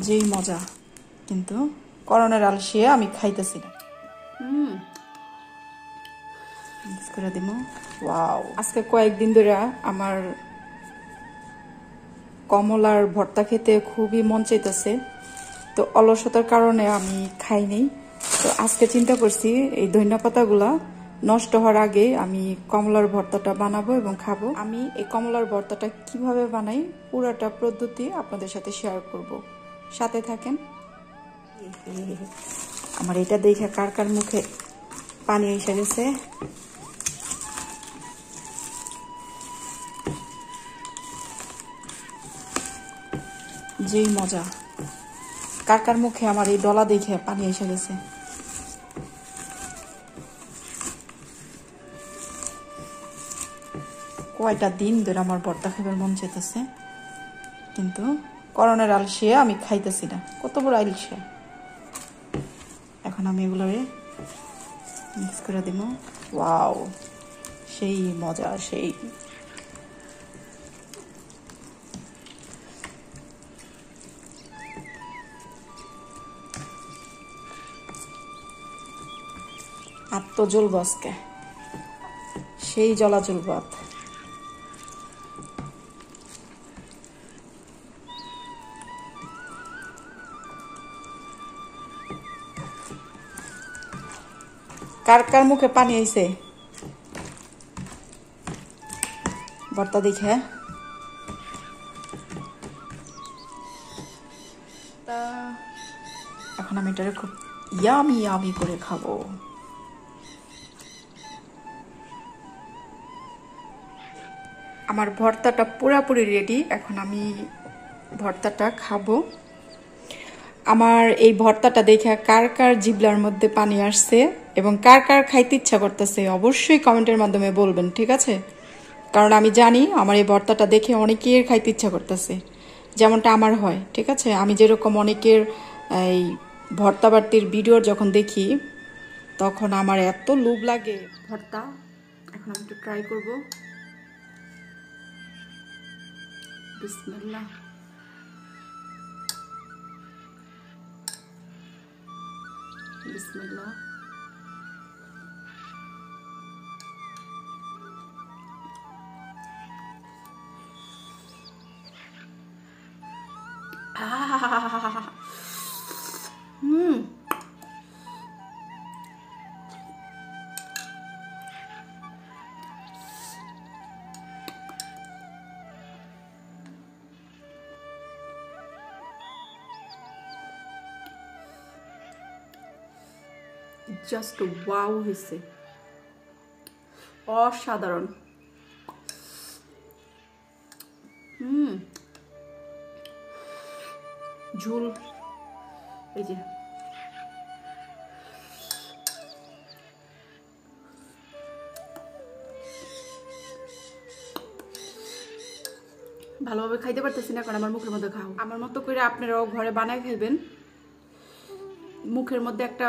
যেই মজা কিন্তু করোনার আলসিয়ে আমি খাইতেছি না। করে দিব ওয়াও আজকে কয়েকদিন ধরে আমার কমলার ভর্তা খেতে খুবই মন চাইতেছে তো অলসতার কারণে আমি খাইনি তো আজকে চিন্তা করছি এই ধনিয়া পাতাগুলা নষ্ট হওয়ার আগে আমি কমলার ভর্তাটা বানাবো এবং খাব। আমি এই কমলার ভর্তাটা কীভাবে বানাই পুরোটা পদ্ধতি আপনাদের সাথে শেয়ার করব। সাথে থাকেন। আমার এটা দেখে কার কার মুখে পানি এসে গেছে। যেই মজা। কার কার মুখে আমার এই ডলা দেখে পানি এসে গেছে। কয়টা দিন ধরে আমার বর্তা খাবার মন চেতেছে। কিন্তু করোনার আলসিয়ে আমি খাইতেছি না। কত বড় আলসিয়া। এখন আমি এগুলোরে মিক্স করে দিব ওয়াও, সেই মজা, সেই। জ্বলব আজকে সেই জলা জ্বলব কার কার মুখে পানি আইছে? বর্তা দেখে তা, এখন আমি এটারে খুব ইয়ামি ইয়ামি করে খাব। আমার ভর্তাটা পুরাপুরি রেডি এখন আমি ভর্তাটা খাব। আমার এই ভর্তাটা দেখে কার কার জিবলার মধ্যে পানি আসছে এবং কার কার খাইতে ইচ্ছা করতেছে, অবশ্যই কমেন্টের মাধ্যমে বলবেন, ঠিক আছে? কারণ আমি জানি আমার এই ভর্তাটা দেখে অনেকের খাইতে ইচ্ছা করতেছে, যেমনটা আমার হয়, ঠিক আছে? আমি যেরকম অনেকের, এই ভর্তা বাড়তির ভিডিও যখন দেখি, তখন আমার এত লোভ লাগে ভর্তা। এখন আমি একটু ট্রাই করব। বিসমিল্লাহ। বিসমিল্লাহ হুম জাস্ট ওয়াও হয়েছে অসাধারণ। ঝুল। এই যে। ভালোভাবে খাইতে পারতেছি না, কারণ আমার মুখের মধ্যে খাও আমার মতো করে আপনারাও ঘরে বানায় খাইবেন মুখের মধ্যে একটা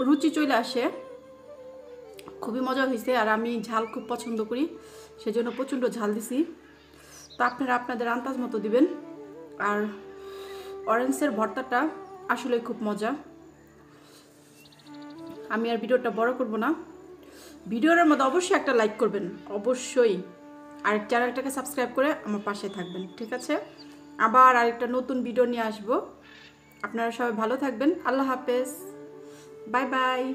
রুচি চলে আসে। খুবই মজা হয়েছে আর আমি ঝাল খুব পছন্দ করি, সেজন্য প্রচণ্ড ঝাল দিছি। তো আপনারা আপনাদের আন্দাজ মতো দিবেন। আর অরেঞ্জের ভর্তাটা আসলে খুব মজা। আমি আর ভিডিওটা বড় করব না। ভিডিওর মধ্যে অবশ্যই একটা লাইক করবেন, অবশ্যই। আর চ্যানেলটাকে সাবস্ক্রাইব করে আমার পাশে থাকবেন, ঠিক আছে? আবার আরেকটা নতুন ভিডিও নিয়ে আসব। আপনারা সবাই ভালো থাকবেন। আল্লাহ হাফেজ। Bye bye.